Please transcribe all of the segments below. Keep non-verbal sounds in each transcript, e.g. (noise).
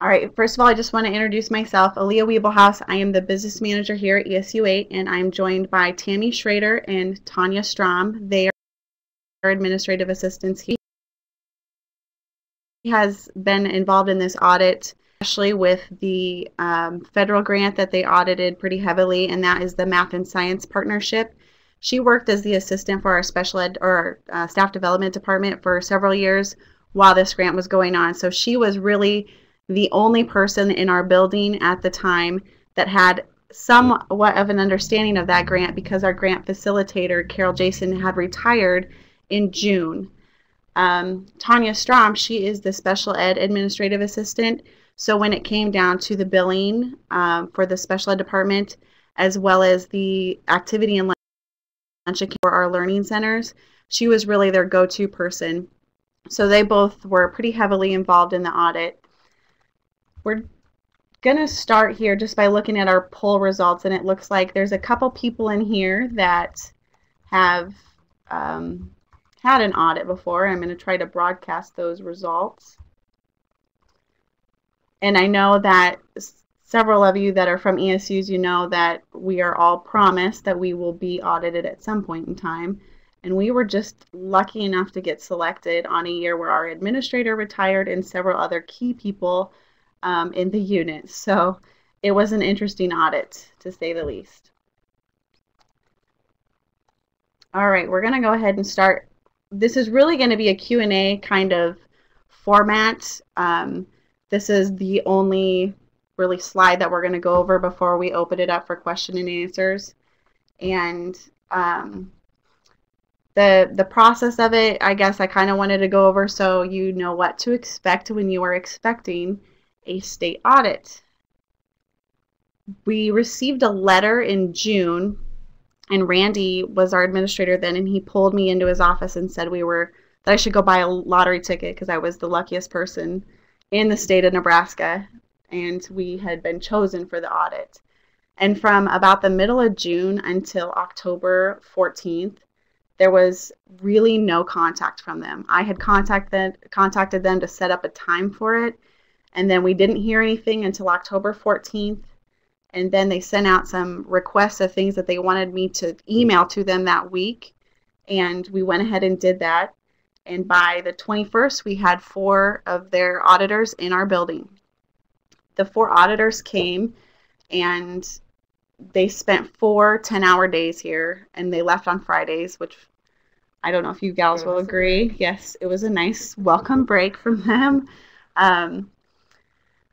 All right, first of all, I just want to introduce myself, Elleah Wiebelhaus. I am the business manager here at ESU 8, and I'm joined by Tami Schrader and Tonya Strom. They are administrative assistants. Here. He has been involved in this audit, especially with the um, federal grant that they audited pretty heavily, and that is the Math and Science Partnership. She worked as the assistant for our special ed or uh, staff development department for several years while this grant was going on. So she was really the only person in our building at the time that had somewhat of an understanding of that grant because our grant facilitator, Carol Jason, had retired in June. Um, Tonya Strom, she is the special ed administrative assistant. So when it came down to the billing um, for the special ed department, as well as the activity and lunch for our learning centers, she was really their go-to person. So they both were pretty heavily involved in the audit. We're going to start here just by looking at our poll results, and it looks like there's a couple people in here that have um, had an audit before. I'm going to try to broadcast those results. And I know that several of you that are from ESUs, you know that we are all promised that we will be audited at some point in time. And we were just lucky enough to get selected on a year where our administrator retired and several other key people um, in the unit. So it was an interesting audit, to say the least. All right, we're going to go ahead and start. This is really going to be a Q&A kind of format. Um, this is the only really slide that we're going to go over before we open it up for question and answers. And um, the the process of it, I guess I kind of wanted to go over so you know what to expect when you are expecting a state audit. We received a letter in June, and Randy was our administrator then, and he pulled me into his office and said we were that I should go buy a lottery ticket because I was the luckiest person in the state of Nebraska, and we had been chosen for the audit. And from about the middle of June until October 14th, there was really no contact from them. I had contacted contacted them to set up a time for it, and then we didn't hear anything until October 14th. And then they sent out some requests of things that they wanted me to email to them that week. And we went ahead and did that. And by the 21st, we had four of their auditors in our building. The four auditors came and they spent four 10 hour days here and they left on Fridays, which I don't know if you gals will agree. Yes, it was a nice welcome break from them. Um,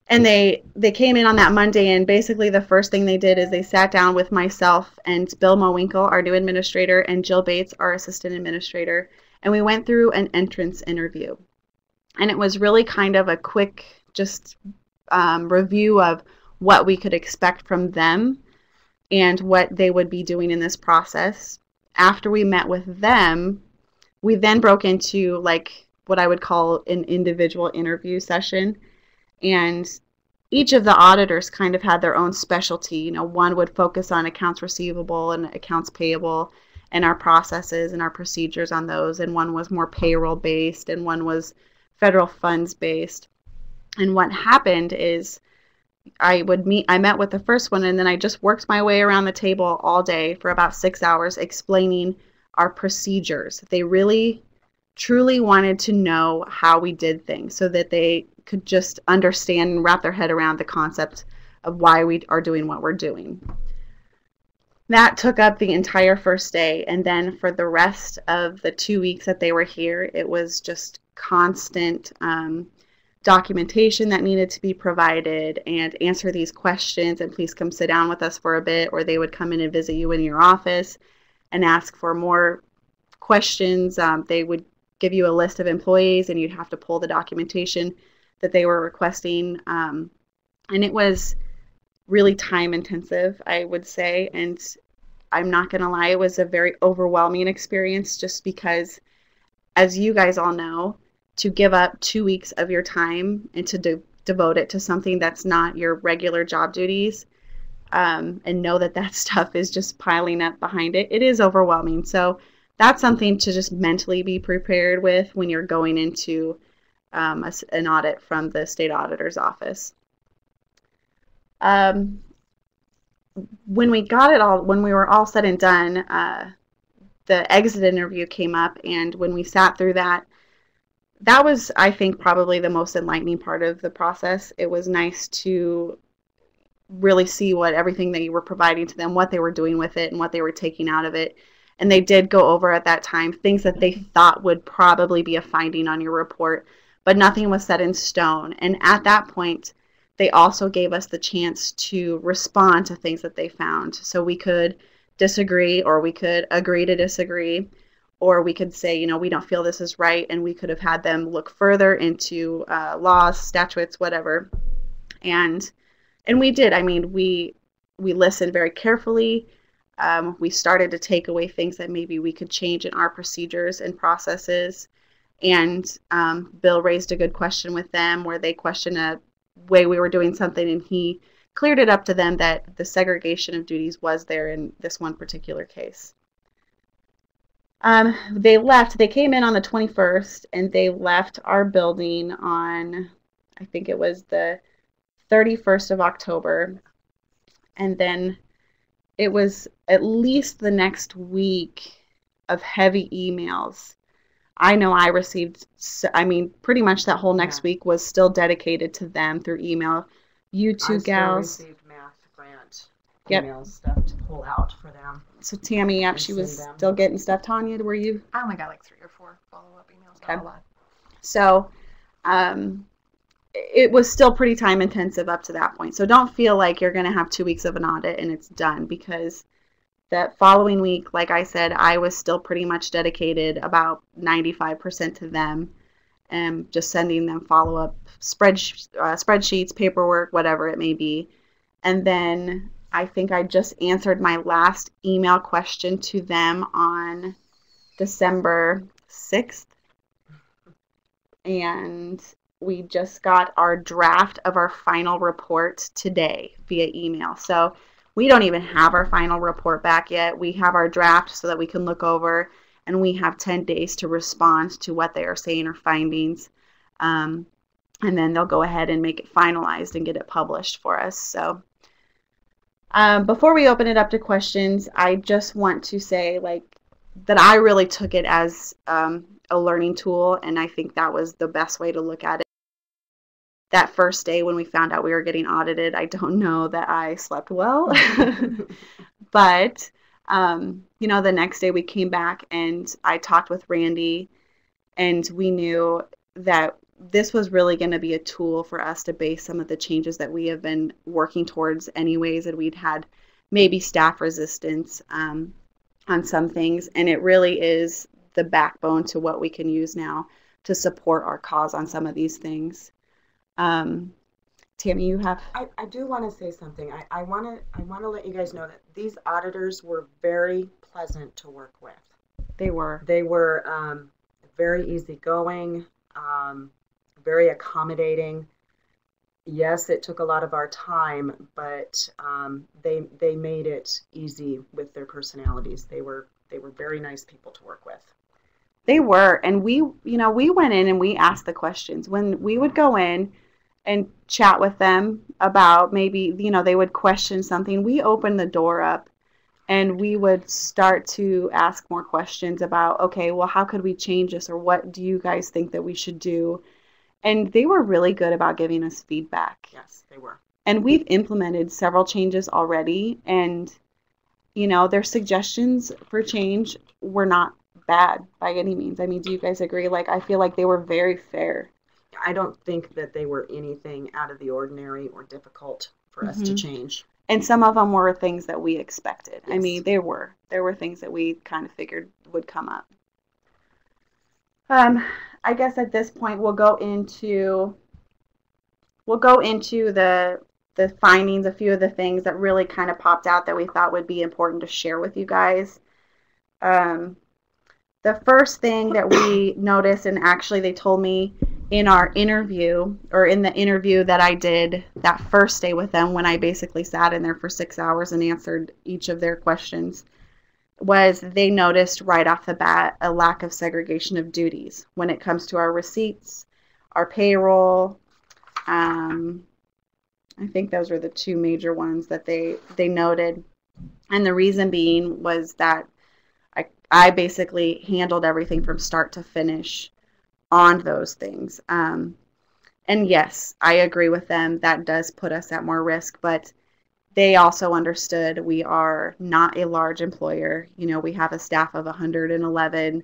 and they they came in on that Monday, and basically the first thing they did is they sat down with myself and Bill Mowinkle, our new administrator, and Jill Bates, our assistant administrator, and we went through an entrance interview. And it was really kind of a quick, just um, review of what we could expect from them and what they would be doing in this process. After we met with them, we then broke into like what I would call an individual interview session and each of the auditors kind of had their own specialty. You know, one would focus on accounts receivable and accounts payable and our processes and our procedures on those, and one was more payroll based, and one was federal funds based. And what happened is I would meet I met with the first one and then I just worked my way around the table all day for about 6 hours explaining our procedures. They really truly wanted to know how we did things so that they could just understand and wrap their head around the concept of why we are doing what we're doing. That took up the entire first day, and then for the rest of the two weeks that they were here, it was just constant um, documentation that needed to be provided and answer these questions and please come sit down with us for a bit or they would come in and visit you in your office and ask for more questions um, they would give you a list of employees and you'd have to pull the documentation that they were requesting. Um, and it was really time intensive, I would say. And I'm not going to lie, it was a very overwhelming experience just because, as you guys all know, to give up two weeks of your time and to de- devote it to something that's not your regular job duties um, and know that that (laughs) stuff is just piling up behind it, it is overwhelming. So that's something to just mentally be prepared with when you're going into um, a, an audit from the state auditor's office. Um, when we got it all, when we were all said and done, uh, the exit interview came up, and when we sat through that, that was, I think, probably the most enlightening part of the process. It was nice to really see what everything that you were providing to them, what they were doing with it, and what they were taking out of it. And they did go over at that time things that they thought would probably be a finding on your report, but nothing was set in stone. And at that point, they also gave us the chance to respond to things that they found. So we could disagree or we could agree to disagree or we could say, you know, we don't feel this is right, and we could have had them look further into uh, laws, statutes, whatever. And and we did. I mean, we we listened very carefully. Um, we started to take away things that maybe we could change in our procedures and processes. And um, Bill raised a good question with them where they questioned a way we were doing something, and he cleared it up to them that the segregation of duties was there in this one particular case. Um, they left, they came in on the 21st and they left our building on, I think it was the 31st of October. And then it was at least the next week of heavy emails. I know I received, I mean, pretty much that whole next yeah. week was still dedicated to them through email. You two I gals. received math grant yep. email stuff to pull out for them. So Tami, yep, she was them. still getting stuff. Tonya, were you? I only got like three or four follow up emails. Okay. A lot. So, um, it was still pretty time intensive up to that point. So don't feel like you're going to have two weeks of an audit and it's done because that following week, like I said, I was still pretty much dedicated about 95% to them and just sending them follow up spread, uh, spreadsheets, paperwork, whatever it may be. And then I think I just answered my last email question to them on December 6th. And we just got our draft of our final report today via email. So we don't even have our final report back yet. We have our draft so that we can look over and we have 10 days to respond to what they are saying or findings. Um, and then they'll go ahead and make it finalized and get it published for us. So um, before we open it up to questions, I just want to say like that I really took it as um, a learning tool, and I think that was the best way to look at it. That first day when we found out we were getting audited, I don't (laughs) know that I slept well, (laughs) but um, you know, the next day we came back and I talked with Randy, and we knew that this was really going to be a tool for us to base some of the changes that we have been working towards, anyways. And we'd had maybe staff resistance um, on some things, and it really is the backbone to what we can use now to support our cause on some of these things. Um, Tami, you have. I, I do want to say something. I, I want to I want to let you guys know that these auditors were very pleasant to work with. They were. They were um, very easygoing. Um, very accommodating. Yes, it took a lot of our time, but um, they they made it easy with their personalities. They were they were very nice people to work with. They were, and we you know we went in and we asked the questions when we would go in and chat with them about maybe you know they would question something. We opened the door up and we would start to ask more questions about okay well how could we change this or what do you guys think that we should do and they were really good about giving us feedback. Yes, they were. And we've implemented several changes already, and you know, their suggestions for change were not bad by any means. I mean, do you guys agree? Like, I feel like they were very fair. I don't think that they were anything out of the ordinary or difficult for mm-hmm. us to mm-hmm. change. And some of them were things that we expected. Yes. I mean, there were there were things that we kind of figured would come up. Um, I guess at this point we'll go into we'll go into the the findings, a few of the things that really kind of popped out that we thought would be important to share with you guys. Um, the first thing that we noticed, and actually they told me in our interview, or in the interview that I did that first day with them, when I basically sat in there for six hours and answered each of their questions, was they noticed right off the bat a lack of segregation of duties when it comes to our receipts, our payroll. Um, I think those were the two major ones that they they noted, and the reason being was that I I basically handled everything from start to finish on those things. Um, and yes, I agree with them. That does put us at more risk, but they also understood we are not a large employer. You know, we have a staff of 111.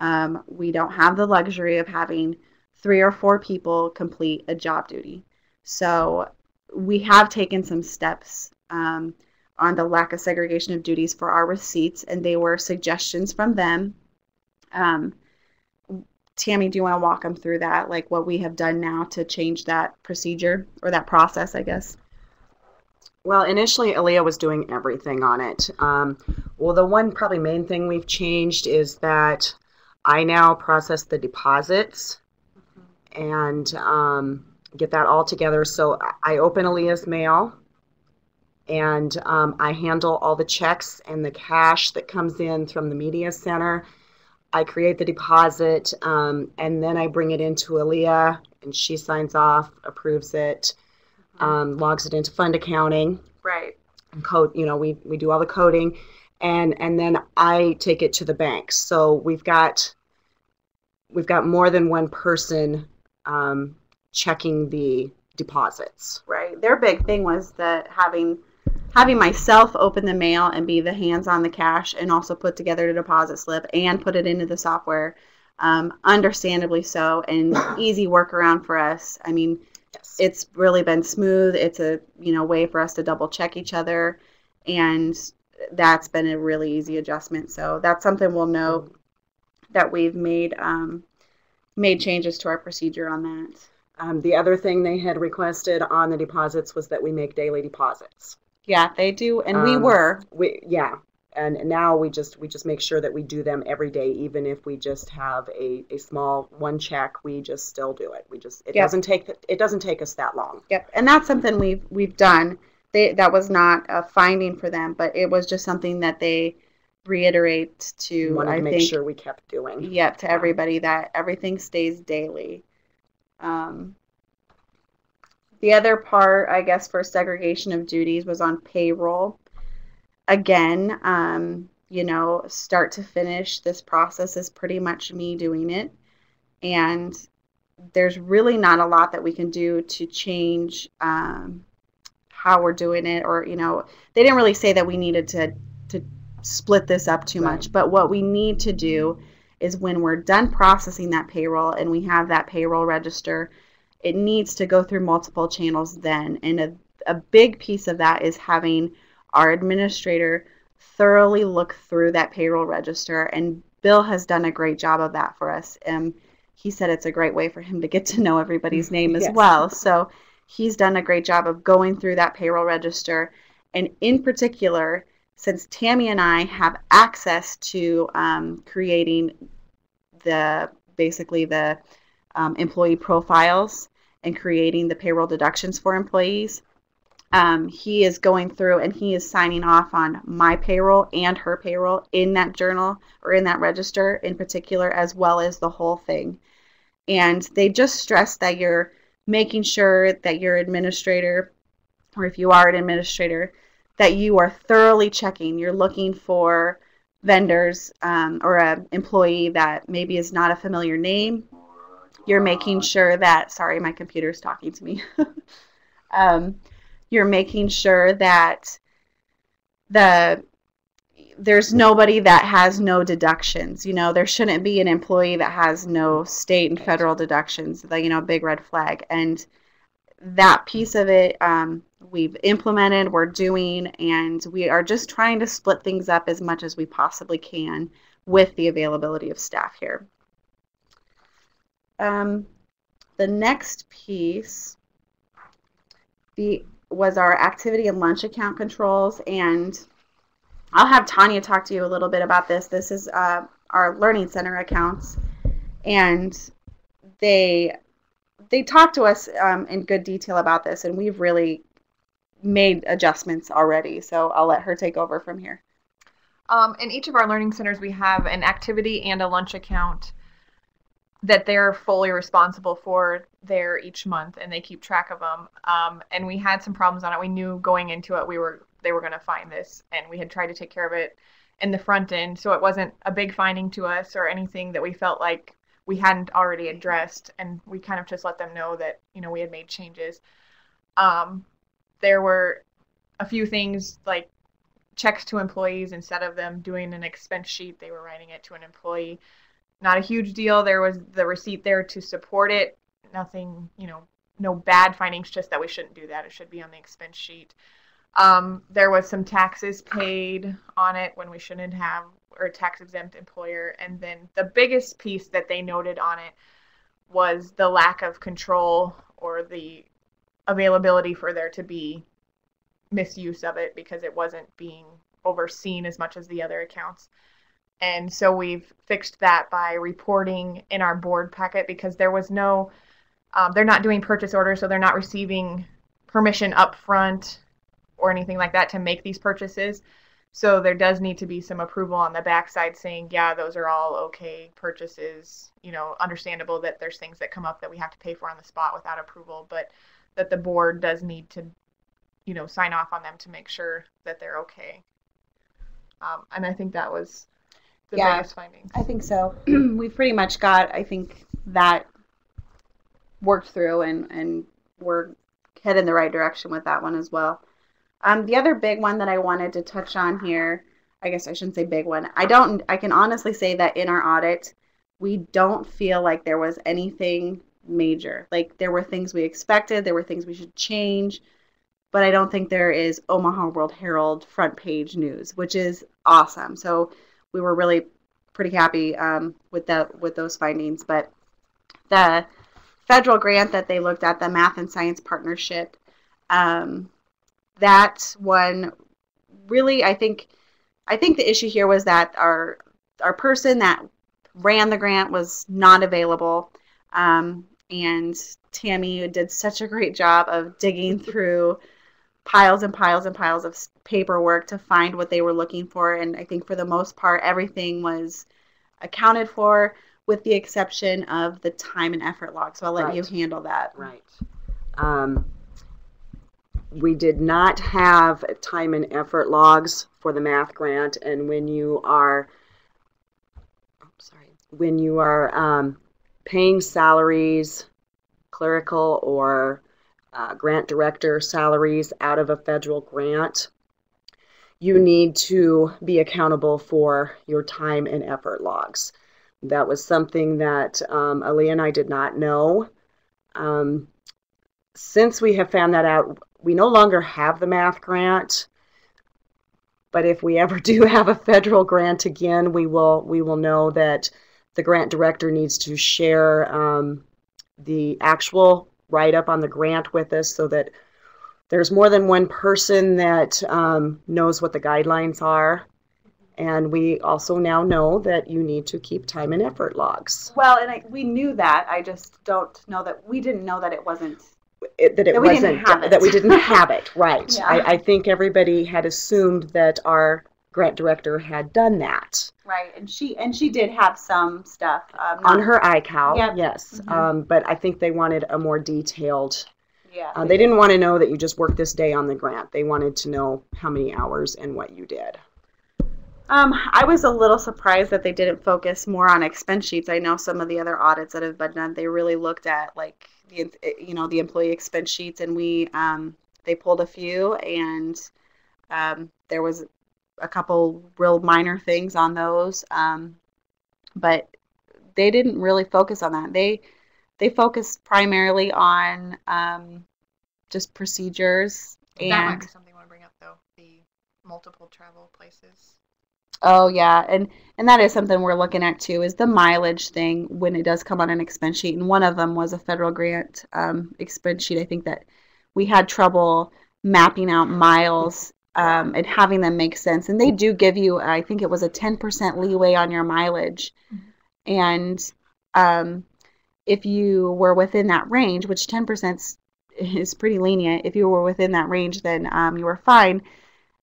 Um, we don't have the luxury of having three or four people complete a job duty. So we have taken some steps um, on the lack of segregation of duties for our receipts, and they were suggestions from them. Um, Tami, do you want to walk them through that, like what we have done now to change that procedure or that process, I guess? Well, initially, Elleah was doing everything on it. Um, well, the one probably main thing we've changed is that I now process the deposits and um, get that all together. So I open Elleah's mail and um, I handle all the checks and the cash that comes in from the media center. I create the deposit um, and then I bring it into Elleah and she signs off, approves it, um, logs it into fund accounting. Right. And code, you know, we, we do all the coding and and then I take it to the bank. So we've got we've got more than one person um, checking the deposits. Right. Their big thing was that having having myself open the mail and be the hands on the cash and also put together the deposit slip and put it into the software. Um, understandably so, and (laughs) easy workaround for us. I mean, Yes. it's really been smooth. It's a you know way for us to double check each other, and that's been a really easy adjustment. So that's something we'll note that we've made um, made changes to our procedure on that. Um, the other thing they had requested on the deposits was that we make daily deposits. Yeah, they do, and we Um, were. We yeah, and now we just we just make sure that we do them every day, even if we just have a, a small one check. We just still do it. We just it Yep. doesn't take it doesn't take us that long. Yep, and that's something we've we've done. They that was not a finding for them, but it was just something that they reiterate to. wanted I to make think, sure we kept doing. yep, to everybody that everything stays daily. Um, the other part, I guess, for segregation of duties was on payroll. Again, um, you know, start to finish, this process is pretty much me doing it. And there's really not a lot that we can do to change um, how we're doing it. Or, you know, they didn't really say that we needed to, to split this up too much. But what we need to do is when we're done processing that payroll and we have that payroll register, it needs to go through multiple channels then. And a, a big piece of that is having our administrator thoroughly look through that payroll register. And Bill has done a great job of that for us. Um, he said it's a great way for him to get to know everybody's name as (laughs) Yes. well. So he's done a great job of going through that payroll register. And in particular, since Tami and I have access to um, creating the basically the um, employee profiles and creating the payroll deductions for employees, um, he is going through and he is signing off on my payroll and her payroll in that journal or in that register in particular, as well as the whole thing. And they just stress that you're making sure that your administrator, or if you are an administrator, that you are thoroughly checking. You're looking for vendors um, or an employee that maybe is not a familiar name. You're making sure that, sorry, my computer's talking to me. (laughs) um, you're making sure that the there's nobody that has no deductions. You know, there shouldn't be an employee that has no state and federal deductions. The you know big red flag, and that piece of it um, we've implemented. We're doing, and we are just trying to split things up as much as we possibly can with the availability of staff here. Um, the next piece the was our activity and lunch account controls and I'll have Tonya talk to you a little bit about this. This is uh, our learning center accounts, and they they talk to us um, in good detail about this, and we've really made adjustments already. So I'll let her take over from here. Um, in each of our learning centers, we have an activity and a lunch account. That they're fully responsible for there each month and they keep track of them. Um, and we had some problems on it. We knew going into it we were they were going to find this, and we had tried to take care of it in the front end, so it wasn't a big finding to us or anything that we felt like we hadn't already addressed, and we kind of just let them know that you know we had made changes. Um, there were a few things like checks to employees instead of them doing an expense sheet, they were writing it to an employee. Not a huge deal. There was the receipt there to support it. Nothing, you know, no bad findings, just that we shouldn't do that. It should be on the expense sheet. Um, there was some taxes paid on it when we shouldn't have, or tax exempt employer. And then the biggest piece that they noted on it was the lack of control or the availability for there to be misuse of it because it wasn't being overseen as much as the other accounts. And so we've fixed that by reporting in our board packet because there was no, um, they're not doing purchase orders, so they're not receiving permission up front or anything like that to make these purchases. So there does need to be some approval on the backside saying, yeah, those are all okay purchases. You know, understandable that there's things that come up that we have to pay for on the spot without approval, but that the board does need to, you know, sign off on them to make sure that they're okay. Um, and I think that was the Yeah. biggest findings. I think so. (clears throat) We've pretty much got, I think, that worked through and, and we're headed in the right direction with that one as well. Um, the other big one that I wanted to touch on here, I guess I shouldn't say big one. I don't, I can honestly say that in our audit, we don't feel like there was anything major. Like there were things we expected, there were things we should change, but I don't think there is Omaha World Herald front page news, which is awesome. So we were really pretty happy um, with that with those findings. But the federal grant that they looked at, the Math and Science Partnership, um, that one really, I think, I think the issue here was that our our person that ran the grant was not available, um, and Tami did such a great job of digging through piles and piles and piles of paperwork to find what they were looking for. And I think for the most part, everything was accounted for with the exception of the time and effort log. So I'll let you handle that. Right. Um, we did not have time and effort logs for the math grant, and when you are, sorry, when you are um, paying salaries, clerical or uh, grant director salaries out of a federal grant, you need to be accountable for your time and effort logs. That was something that um, Elleah and I did not know. Um, since we have found that out, we no longer have the math grant. But if we ever (laughs) do have a federal grant again, we will we will know that the grant director needs to share um, the actual write up on the grant with us, so that there's more than one person that um, knows what the guidelines are. And we also now know that you need to keep time and effort logs. Well, and I, we knew that. I just don't know that we didn't know that it wasn't. it, that it That we didn't wasn't have it. that we didn't (laughs) have it right Yeah. I, I think everybody had assumed that our grant director had done that Right, and she and she did have some stuff um, on her iCal Yep. yes Mhm. um, but I think they wanted a more detailed Yeah, uh, they didn't want to know that you just worked this day on the grant they wanted to know how many hours and what you did Um, I was a little surprised that they didn't focus more on expense sheets. I know some of the other audits that have been done, they really looked at like the you know the employee expense sheets, and we um, they pulled a few, and um, there was a couple real minor things on those, um, but they didn't really focus on that. They they focused primarily on um, just procedures that might be something I want to bring up though. The multiple travel places. Oh yeah, and and that is something we're looking at too. Is the mileage thing when it does come on an expense sheet, and one of them was a federal grant um, expense sheet. I think that we had trouble mapping out miles um, and having them make sense. And they do give you, I think it was a ten percent leeway on your mileage, and um, if you were within that range, which ten percent is pretty lenient, if you were within that range, then um, you were fine.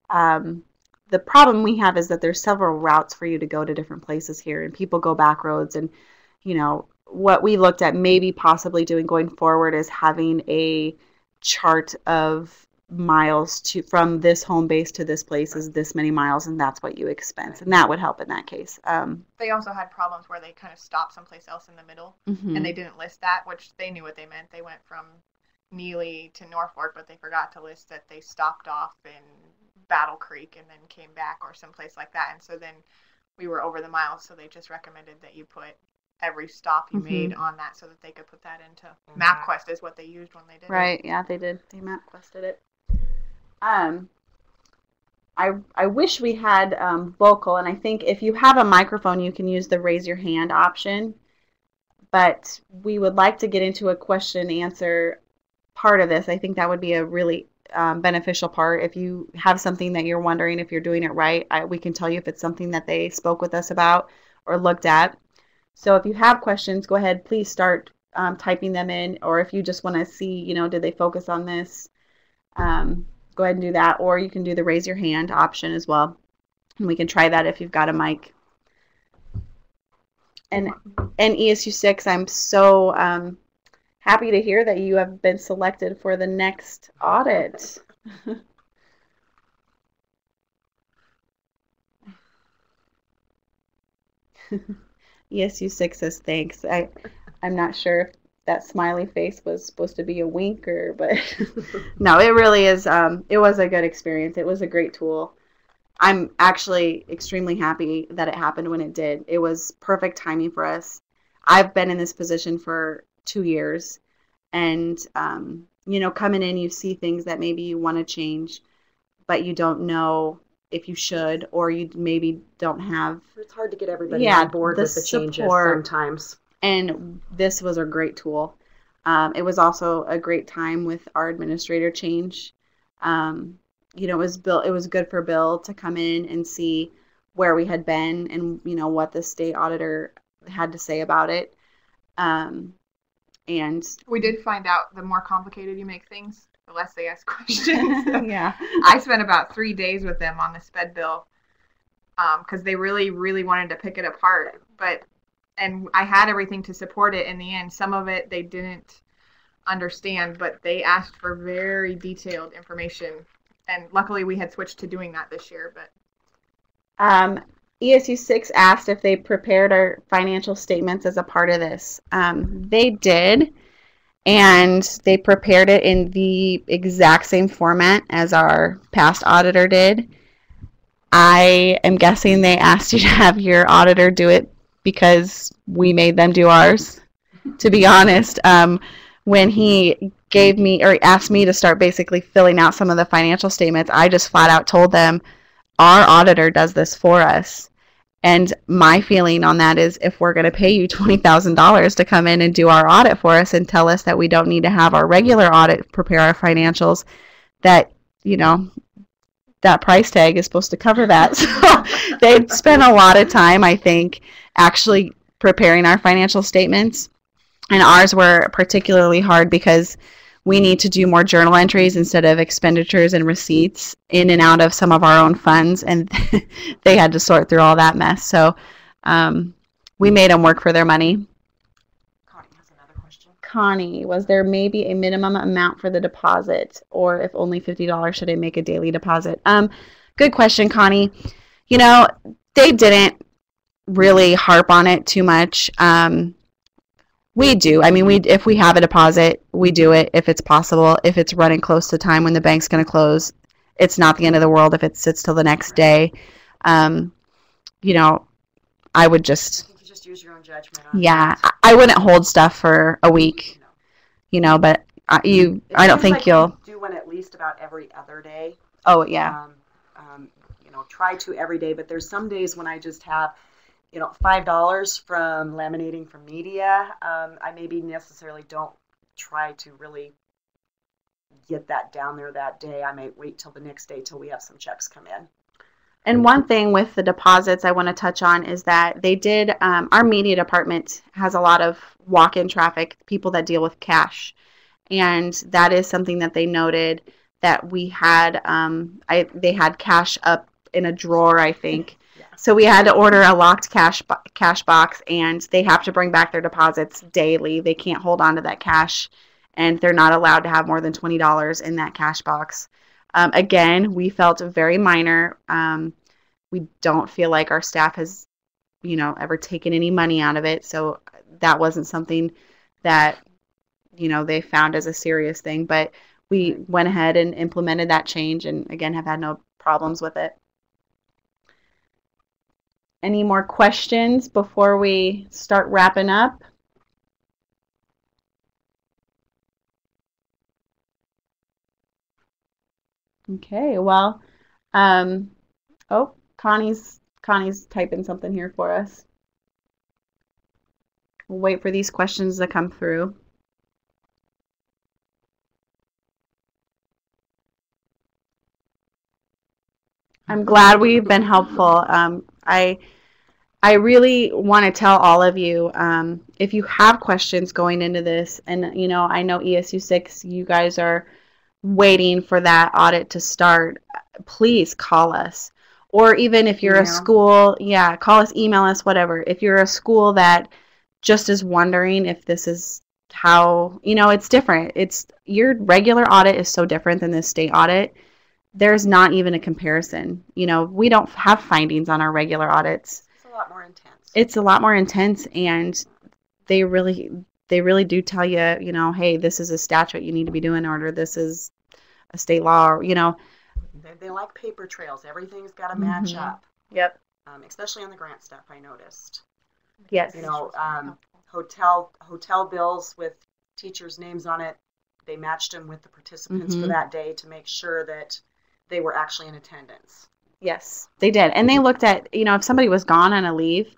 Um, the problem we have is that there's several routes for you to go to different places here and people go back roads and you know what we looked at maybe possibly doing going forward is having a chart of miles to from this home base to this place is this many miles and that's what you expense and that would help in that case um, They also had problems where they kind of stopped someplace else in the middle mhm. and they didn't list that, which they knew what they meant. They went from Neligh to Norfolk, but they forgot to list that they stopped off in Battle Creek and then came back or someplace like that. And so then we were over the miles, so they just recommended that you put every stop you Mhm. made on that so that they could put that into. MapQuest is what they used when they did it. Right. Yeah, they did. They map quested it. Um, I I wish we had um, vocal, and I think if you have a microphone, you can use the raise your hand option. But we would like to get into a question and answer part of this. I think that would be a really um, beneficial part. If you have something that you're wondering if you're doing it right, I, we can tell you if it's something that they spoke with us about or looked at. So if you have questions, go ahead. Please start um, typing them in, or if you just want to see, you know, did they focus on this? Um, go ahead and do that, or you can do the raise your hand option as well, and we can try that if you've got a mic. And and ESU six, I'm so um, happy to hear that you have been selected for the next audit. (laughs) ESU six says thanks. I I'm not sure if that smiley face was supposed to be a wink or but (laughs) no, it really is um it was a good experience. It was a great tool. I'm actually extremely happy that it happened when it did. It was perfect timing for us. I've been in this position for 2 years and um you know coming in you see things that maybe you want to change but you don't know if you should or you maybe don't have It's hard to get everybody Yeah, on board the with the changes sometimes. And this was a great tool. Um, it was also a great time with our administrator change. Um, you know, it was Bill. It was good for Bill to come in and see where we had been and you know what the state auditor had to say about it. Um, and We did find out the more complicated you make things, the less they ask (laughs) questions. (laughs) yeah, I spent about three days with them on the sped bill because they really, really wanted to pick it apart. But and I had everything to support it in the end. Some of it they didn't understand, but they asked for very detailed information. And luckily, we had switched to doing that this year. But Um, ESU six asked if they prepared our financial statements as a part of this. Um, they did, and they prepared it in the exact same format as our past auditor did. I am guessing they asked you to have your auditor do it because we made them do ours. To be honest, um, when he gave me or asked me to start basically filling out some of the financial statements, I just flat out told them our auditor does this for us. And my feeling on that is if we're going to pay you $20,000 to come in and do our audit for us and tell us that we don't need to have our regular audit prepare our financials, that, you know, that price tag is supposed to cover that. (laughs) So they spent a lot of time, I think, actually preparing our financial statements. And ours were particularly hard because we need to do more journal entries instead of expenditures and receipts in and out of some of our own funds, and (laughs) they had to sort through all that mess. So um, we made them work for their money. Connie has another question. Connie, was there maybe a minimum amount for the deposit, or if only fifty dollars, should I make a daily deposit? Um, good question, Connie. You know, they didn't really harp on it too much. Um, we do. I mean, we if we have a deposit, we do it if it's possible. If it's running close to time when the bank's going to close, it's not the end of the world if it sits till the next day. Um, you know, I would just you just use your own judgment. On yeah. I, I wouldn't hold stuff for a week, You know. you know, but uh, you It I don't think like you'll you do one at least about every other day. Oh yeah. Um, um, you know, try to every day, but there's some days when I just have, you know, five dollars from laminating from media. Um, I maybe necessarily don't try to really get that down there that day. I may wait till the next day till we have some checks come in. And one thing with the deposits I want to touch on is that they did, um, our media department has a lot of walk in traffic, people that deal with cash. And that is something that they noted that we had, um, I, they had cash up in a drawer, I think. So we had to order a locked cash bo- cash box, and they have to bring back their deposits daily. They can't hold on to that cash, and they're not allowed to have more than twenty dollars in that cash box. Um, again, we felt very minor. Um, we don't feel like our staff has, you know, ever taken any money out of it, so that wasn't something that, you know, they found as a serious thing. But we went ahead and implemented that change, and again, have had no problems with it. Any more questions before we start wrapping up? Okay, well, um, oh, Connie's Connie's typing something here for us. We'll wait for these questions to come through. I'm glad we've been helpful. Um, I I really want to tell all of you um, if you have questions going into this, and you know I know ESU six, you guys are waiting for that audit to start. Please call us, or even if you're a school, yeah, call us, email us, whatever. If you're a school that just is wondering if this is how you know it's different. It's your regular audit is so different than this state audit there's not even a comparison. You know, we don't have findings on our regular audits. It's a lot more intense. It's a lot more intense and they really they really do tell you, you know, hey, this is a statute you need to be doing or this is a state law or, you know. they, they like paper trails. Everything's got to match Mhm. up, Yep. um, especially on the grant stuff. I noticed. Yes. You know, um, hotel hotel bills with teachers' names on it. They matched them with the participants Mhm. for that day to make sure that they were actually in attendance. Yes, they did. And they looked at, you know, if somebody was gone on a leave,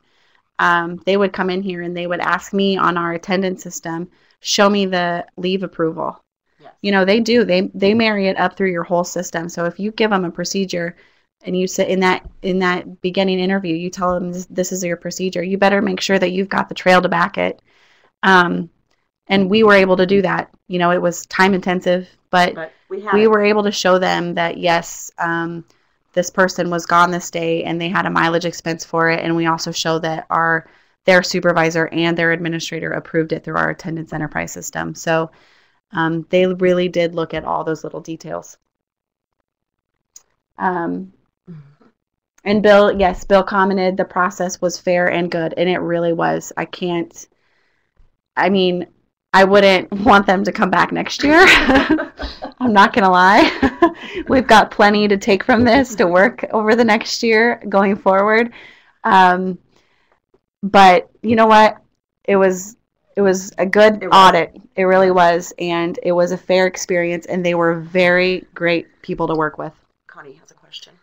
um, they would come in here and they would ask me on our attendance system, show me the leave approval. Yes. You know, they do. They they marry it up through your whole system. So if you give them a procedure and you sit in that in that beginning interview, you tell them this, this is your procedure. You better make sure that you've got the trail to back it. Um, and we were able to do that. You know, it was time intensive, but But we we were able to show them that yes, um, this person was gone this day and they had a mileage expense for it, and we also show that our their supervisor and their administrator approved it through our attendance enterprise system. So um, they really did look at all those little details. Um, and Bill, yes, Bill commented the process was fair and good, and it really was. I can't. I mean, I wouldn't want them to come back next year. (laughs) I'm not gonna lie. (laughs) We've got plenty to take from this to work over the next year going forward. Um, but you know what? It was it was a good It was. audit. It really was, and it was a fair experience. And they were very great people to work with. Connie has a question.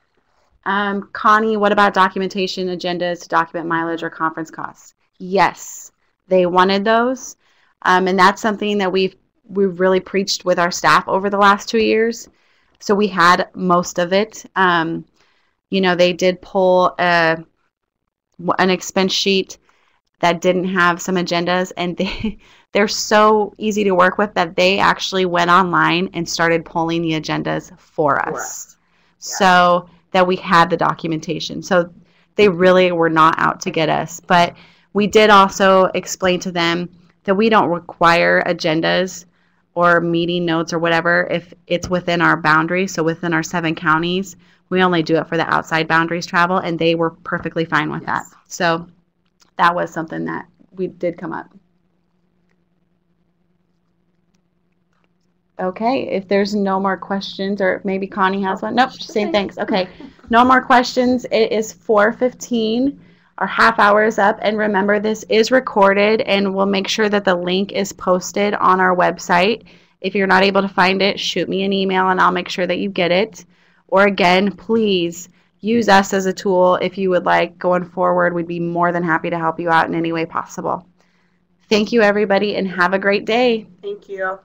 Um, Connie, what about documentation agendas to document mileage or conference costs? Yes, they wanted those, um, and that's something that we've we've really preached with our staff over the last two years. So we had most of it. Um, you know, they did pull a, an expense sheet that didn't have some agendas, and (laughs) they they're so easy to work with that they actually went online and started pulling the agendas for us For us. Yeah. so that we had the documentation. So they really were not out to get us. But we did also explain to them that we don't require agendas or meeting notes or whatever if it's within our boundaries. So within our seven counties, we only do it for the outside boundaries travel, and they were perfectly fine with that. So that was something that we did come up. Okay, if there's no more questions, or maybe Connie has one. Nope, she's saying thanks. Okay, no more questions. It is 4:15. Our half hour is up, and remember this is recorded, and we'll make sure that the link is posted on our website. If you're not able to find it, shoot me an email, and I'll make sure that you get it. Or again, please use us as a tool if you would like going forward. We'd be more than happy to help you out in any way possible. Thank you, everybody, and have a great day. Thank you.